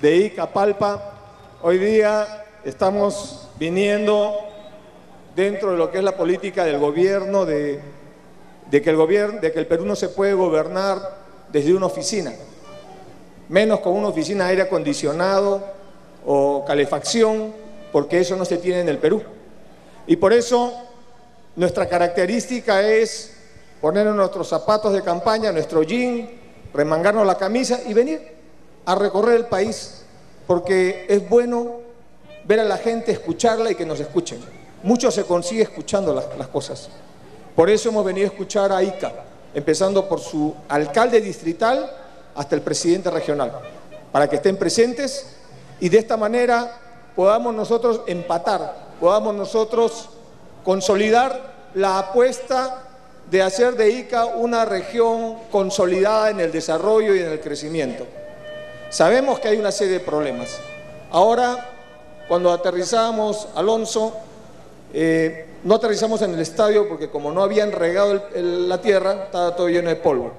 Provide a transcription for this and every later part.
de Icapalpa. Hoy día estamos viniendo dentro de lo que es la política del gobierno de, que el gobierno, de que el Perú no se puede gobernar desde una oficina, menos con una oficina de aire acondicionado o calefacción, porque eso no se tiene en el Perú. Y por eso nuestra característica es ponernos nuestros zapatos de campaña, nuestro jean, remangarnos la camisa y venir a recorrer el país, porque es bueno ver a la gente, escucharla y que nos escuchen. Mucho se consigue escuchando las, las cosas. Por eso hemos venido a escuchar a ICA, empezando por su alcalde distrital hasta el presidente regional, para que estén presentes y de esta manera podamos nosotros empatar, podamos nosotros consolidar la apuesta de hacer de ICA una región consolidada en el desarrollo y en el crecimiento. Sabemos que hay una serie de problemas. Ahora, cuando aterrizamos, Alonso, eh, no aterrizamos en el estadio porque como no habían regado la tierra, estaba todo lleno de polvo.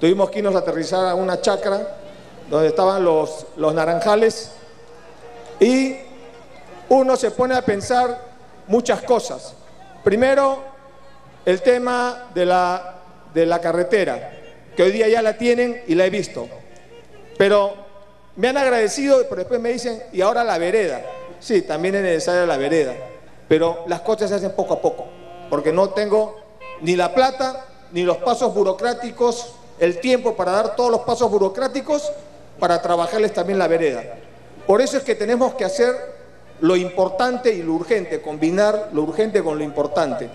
Tuvimos que irnos a aterrizar a una chacra donde estaban los, los naranjales y uno se pone a pensar muchas cosas. Primero, el tema de la, de la carretera, que hoy día ya la tienen y la he visto. Pero me han agradecido, pero después me dicen, y ahora la vereda. Sí, también es necesaria la vereda, pero las cosas se hacen poco a poco, porque no tengo ni la plata, ni los pasos burocráticos, el tiempo para dar todos los pasos burocráticos para trabajarles también la vereda. Por eso es que tenemos que hacer lo importante y lo urgente, combinar lo urgente con lo importante.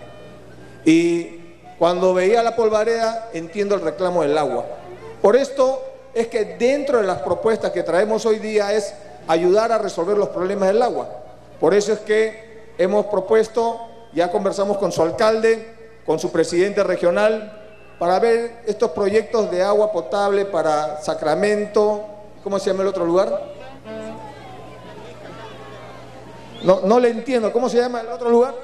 Y cuando veía la polvareda entiendo el reclamo del agua. Por esto es que dentro de las propuestas que traemos hoy día es ayudar a resolver los problemas del agua. Por eso es que hemos propuesto, ya conversamos con su alcalde, con su presidente regional, para ver estos proyectos de agua potable para Sacramento, ¿cómo se llama el otro lugar? No, no le entiendo, ¿cómo se llama el otro lugar?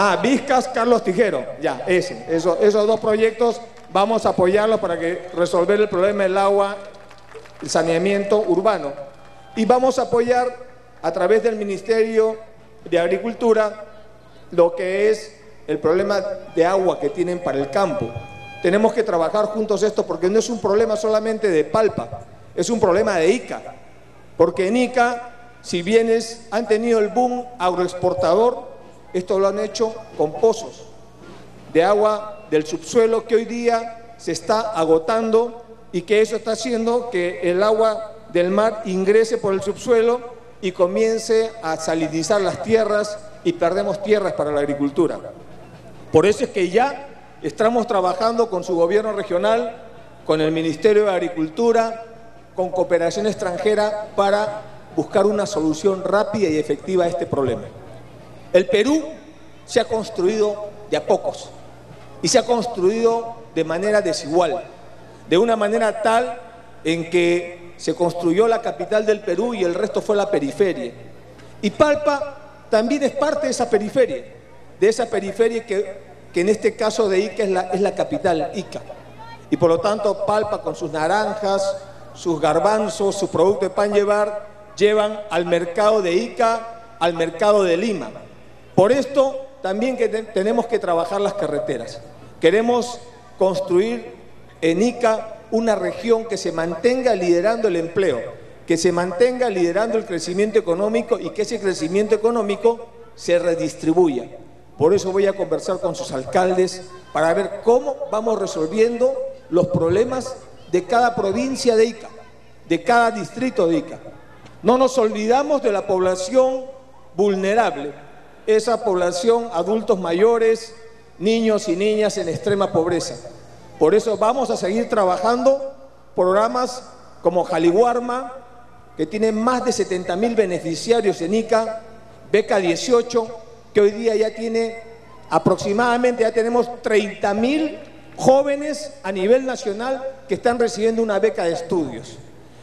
Ah, Vizcas, Carlos Tijero, ya, ese, eso, esos dos proyectos vamos a apoyarlos para que resolver el problema del agua, el saneamiento urbano. Y vamos a apoyar a través del Ministerio de Agricultura lo que es el problema de agua que tienen para el campo. Tenemos que trabajar juntos esto porque no es un problema solamente de Palpa, es un problema de ICA. Porque en ICA, si bienes han tenido el boom agroexportador, esto lo han hecho con pozos de agua del subsuelo que hoy día se está agotando y que eso está haciendo que el agua del mar ingrese por el subsuelo y comience a salinizar las tierras y perdemos tierras para la agricultura. Por eso es que ya estamos trabajando con su gobierno regional, con el Ministerio de Agricultura, con cooperación extranjera para buscar una solución rápida y efectiva a este problema. El Perú se ha construido de a pocos y se ha construido de manera desigual, de una manera tal en que se construyó la capital del Perú y el resto fue la periferia. Y Palpa también es parte de esa periferia, de esa periferia que, que en este caso de Ica es la, es la capital, Ica. Y por lo tanto Palpa con sus naranjas, sus garbanzos, su producto de pan llevar, llevan al mercado de Ica, al mercado de Lima. Por esto también que te tenemos que trabajar las carreteras. Queremos construir en Ica una región que se mantenga liderando el empleo, que se mantenga liderando el crecimiento económico y que ese crecimiento económico se redistribuya. Por eso voy a conversar con sus alcaldes para ver cómo vamos resolviendo los problemas de cada provincia de Ica, de cada distrito de Ica. No nos olvidamos de la población vulnerable, esa población, adultos mayores, niños y niñas en extrema pobreza. Por eso vamos a seguir trabajando programas como Jaliguarma, que tiene más de 70 mil beneficiarios en ICA, Beca 18, que hoy día ya tiene aproximadamente, ya tenemos 30 mil jóvenes a nivel nacional que están recibiendo una beca de estudios.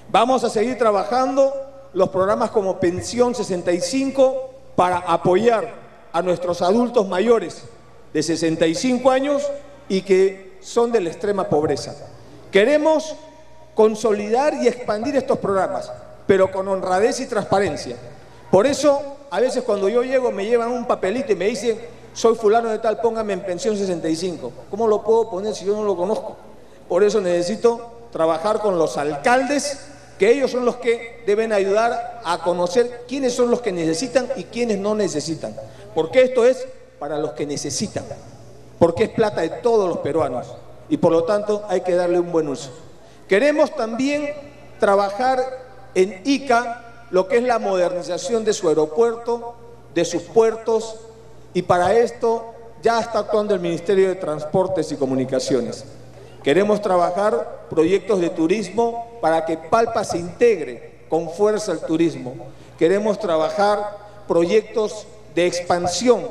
Vamos a seguir trabajando los programas como Pensión 65, para apoyar a nuestros adultos mayores de 65 años y que son de la extrema pobreza. Queremos consolidar y expandir estos programas, pero con honradez y transparencia. Por eso, a veces cuando yo llego me llevan un papelito y me dicen, soy fulano de tal, póngame en pensión 65. ¿Cómo lo puedo poner si yo no lo conozco? Por eso necesito trabajar con los alcaldes, que ellos son los que deben ayudar a conocer quiénes son los que necesitan y quiénes no necesitan. Porque esto es para los que necesitan, porque es plata de todos los peruanos y por lo tanto hay que darle un buen uso. Queremos también trabajar en ICA lo que es la modernización de su aeropuerto, de sus puertos, y para esto ya está actuando el Ministerio de Transportes y Comunicaciones. Queremos trabajar proyectos de turismo para que Palpa se integre con fuerza al turismo. Queremos trabajar proyectos de expansión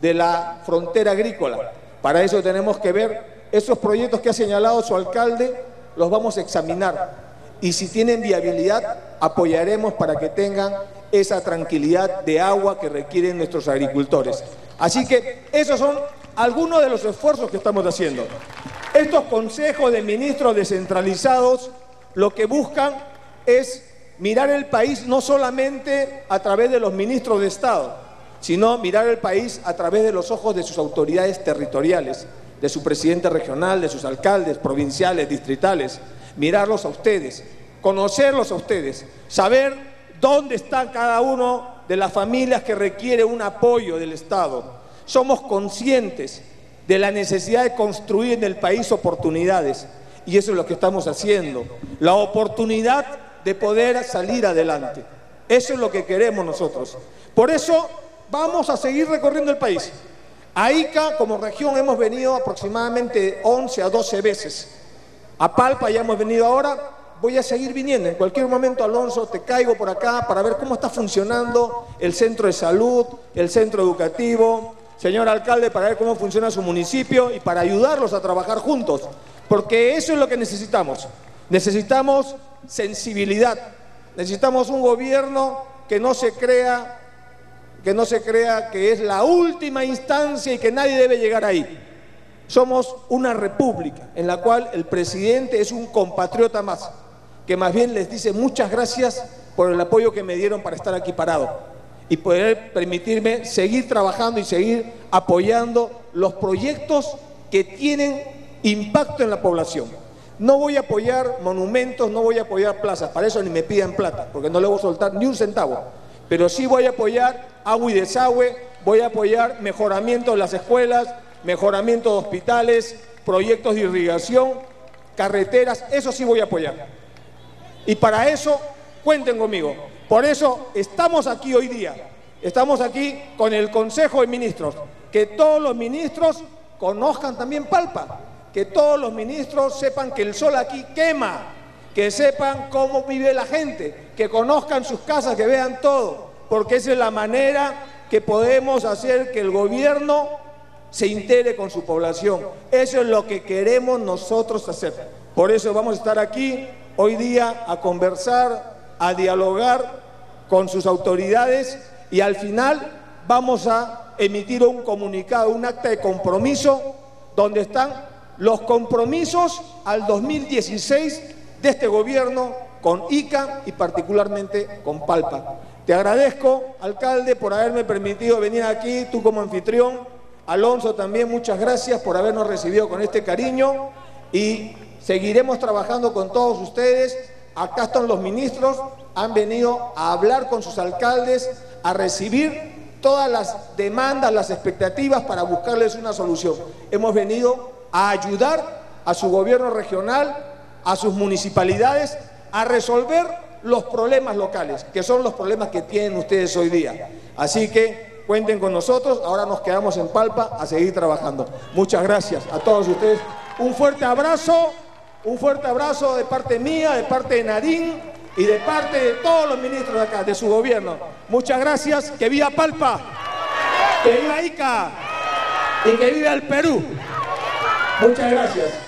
de la frontera agrícola. Para eso tenemos que ver esos proyectos que ha señalado su alcalde, los vamos a examinar. Y si tienen viabilidad, apoyaremos para que tengan esa tranquilidad de agua que requieren nuestros agricultores. Así que esos son algunos de los esfuerzos que estamos haciendo. Estos consejos de ministros descentralizados lo que buscan es mirar el país no solamente a través de los ministros de Estado, sino mirar el país a través de los ojos de sus autoridades territoriales, de su presidente regional, de sus alcaldes provinciales, distritales, mirarlos a ustedes, conocerlos a ustedes, saber dónde está cada uno de las familias que requiere un apoyo del Estado. Somos conscientes de la necesidad de construir en el país oportunidades y eso es lo que estamos haciendo, la oportunidad de poder salir adelante. Eso es lo que queremos nosotros. Por eso vamos a seguir recorriendo el país. A Ica como región hemos venido aproximadamente 11 a 12 veces. A Palpa ya hemos venido ahora, voy a seguir viniendo. En cualquier momento, Alonso, te caigo por acá para ver cómo está funcionando el centro de salud, el centro educativo, señor alcalde, para ver cómo funciona su municipio y para ayudarlos a trabajar juntos. Porque eso es lo que necesitamos. Necesitamos sensibilidad. Necesitamos un gobierno que no se crea que no se crea que es la última instancia y que nadie debe llegar ahí. Somos una república en la cual el presidente es un compatriota más que más bien les dice muchas gracias por el apoyo que me dieron para estar aquí parado y poder permitirme seguir trabajando y seguir apoyando los proyectos que tienen impacto en la población. No voy a apoyar monumentos, no voy a apoyar plazas, para eso ni me pidan plata, porque no le voy a soltar ni un centavo. Pero sí voy a apoyar agua y desagüe, voy a apoyar mejoramiento de las escuelas, mejoramiento de hospitales, proyectos de irrigación, carreteras, eso sí voy a apoyar. Y para eso cuenten conmigo. Por eso estamos aquí hoy día. Estamos aquí con el Consejo de Ministros. Que todos los ministros conozcan también Palpa. Que todos los ministros sepan que el sol aquí quema. Que sepan cómo vive la gente. Que conozcan sus casas, que vean todo. Porque esa es la manera que podemos hacer que el gobierno se integre con su población. Eso es lo que queremos nosotros hacer. Por eso vamos a estar aquí hoy día a conversar, a dialogar con sus autoridades y al final vamos a emitir un comunicado, un acta de compromiso donde están los compromisos al 2016 de este gobierno con ICA y particularmente con Palpa. Te agradezco, alcalde, por haberme permitido venir aquí, tú como anfitrión. Alonso también, muchas gracias por habernos recibido con este cariño y Seguiremos trabajando con todos ustedes. Acá están los ministros, han venido a hablar con sus alcaldes, a recibir todas las demandas, las expectativas para buscarles una solución. Hemos venido a ayudar a su gobierno regional, a sus municipalidades, a resolver los problemas locales, que son los problemas que tienen ustedes hoy día. Así que cuenten con nosotros, ahora nos quedamos en Palpa a seguir trabajando. Muchas gracias a todos ustedes. Un fuerte abrazo. Un fuerte abrazo de parte mía, de parte de Nadine y de parte de todos los ministros de acá, de su gobierno. Muchas gracias. Que viva Palpa, que viva Ica y que viva el Perú. Muchas gracias.